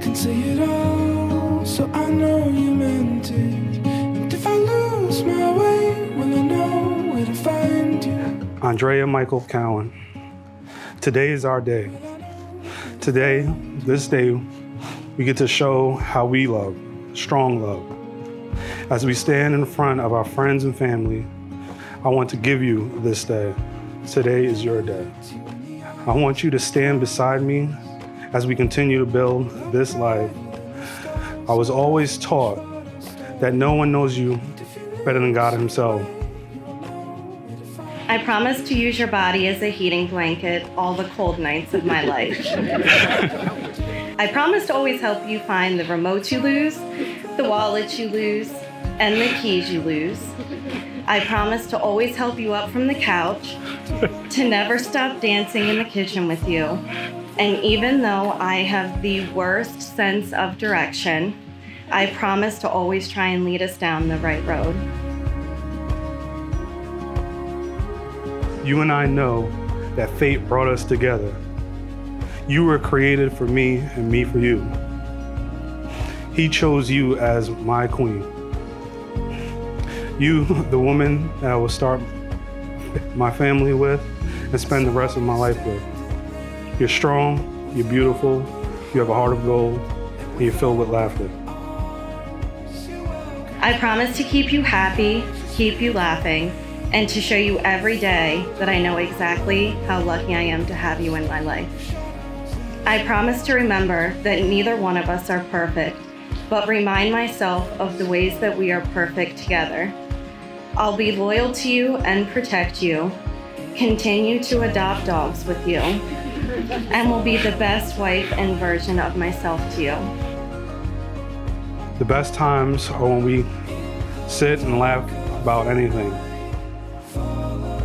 can say it all, so I know Andrea Michael Cowan. Today is our day. Today, this day, we get to show how we love, strong love. As we stand in front of our friends and family, I want to give you this day. Today is your day. I want you to stand beside me as we continue to build this life. I was always taught that no one knows you better than God Himself. I promise to use your body as a heating blanket all the cold nights of my life. I promise to always help you find the remote you lose, the wallet you lose, and the keys you lose. I promise to always help you up from the couch, to never stop dancing in the kitchen with you. And even though I have the worst sense of direction, I promise to always try and lead us down the right road. You and I know that fate brought us together. You were created for me and me for you. He chose you as my queen. You, the woman that I will start my family with and spend the rest of my life with. You're strong, you're beautiful, you have a heart of gold, and you're filled with laughter. I promise to keep you happy, keep you laughing, and to show you every day that I know exactly how lucky I am to have you in my life. I promise to remember that neither one of us are perfect, but remind myself of the ways that we are perfect together. I'll be loyal to you and protect you, continue to adopt dogs with you, and will be the best wife and version of myself to you. The best times are when we sit and laugh about anything,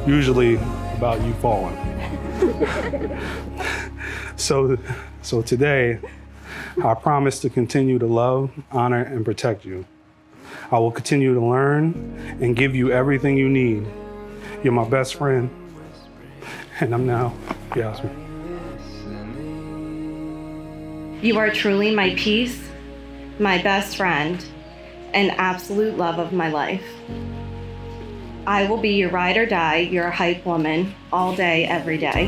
usually about you falling. so, so today, I promise to continue to love, honor, and protect you. I will continue to learn and give you everything you need. You're my best friend, and I'm now Yasmin. You are truly my peace, my best friend, and absolute love of my life. I will be your ride or die, your hype woman, all day, every day.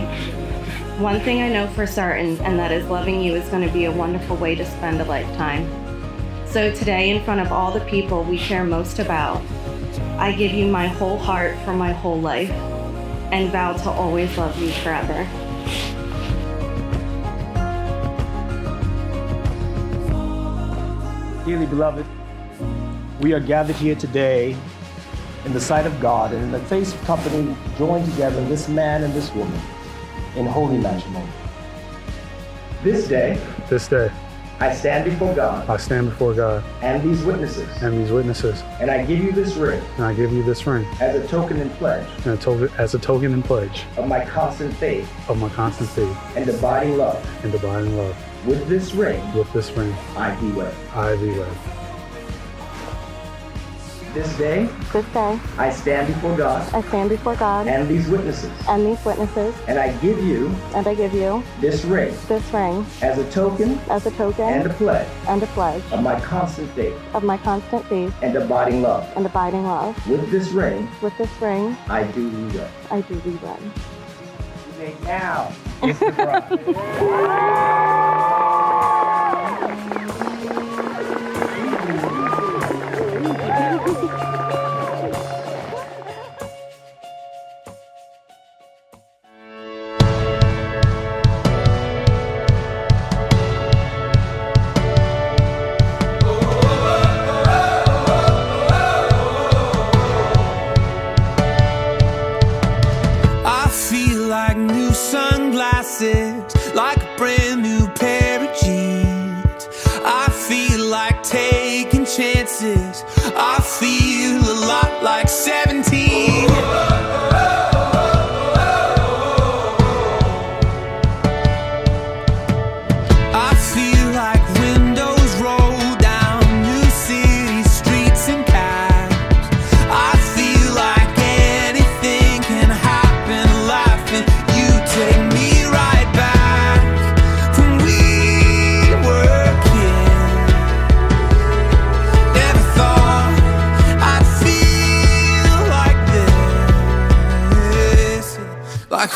One thing I know for certain, and that is loving you is going to be a wonderful way to spend a lifetime. So today, in front of all the people we care most about, I give you my whole heart for my whole life and vow to always love you forever. Dearly beloved, we are gathered here today in the sight of God and in the face of company, join together this man and this woman in holy matrimony. This day, This day, I stand before God I stand before God and these witnesses, and these witnesses, and I give you this ring and I give you this ring as a token and pledge and a as a token and pledge of my constant faith of my constant faith and abiding love. and abiding love. With this ring, With this ring, I be wed. I thee wed. This day, This day, I stand before God I stand before God and these witnesses, and these witnesses, and I give you and I give you this ring this ring as a token as a token and a pledge and a pledge of my constant faith of my constant faith and abiding love. and abiding love. With this ring, With this ring, I do thee wed. I do thee wed. Now is the bride.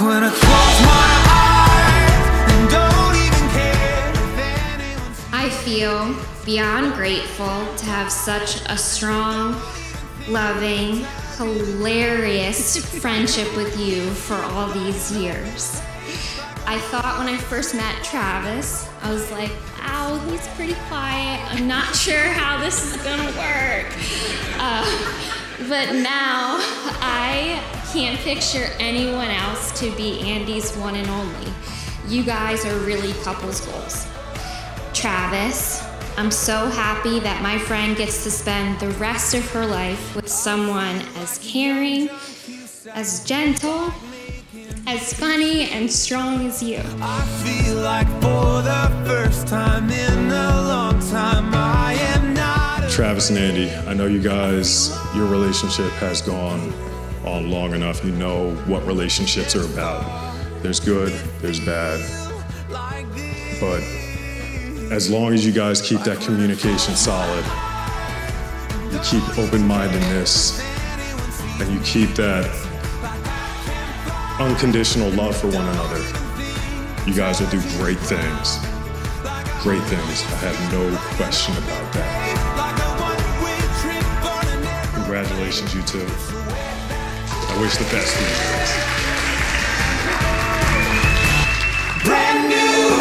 when I close my eyes and don't even care I feel beyond grateful to have such a strong, loving, hilarious friendship with you for all these years. I thought when I first met Travis, I was like, ow, he's pretty quiet. I'm not sure how this is gonna work. Uh, but now I can't picture anyone else to be Andy's one and only. You guys are really couples goals. Travis, I'm so happy that my friend gets to spend the rest of her life with someone as caring, as gentle, as funny, and strong as you. I feel like for the first time in a long time I am not Travis and Andy, I know you guys, your relationship has gone on long enough. You know what relationships are about. There's good, there's bad. But as long as you guys keep that communication solid, you keep open mindedness, and you keep that unconditional love for one another, you guys will do great things. Great things. I have no question about that. Congratulations, you two. I wish the best for you. Brand new.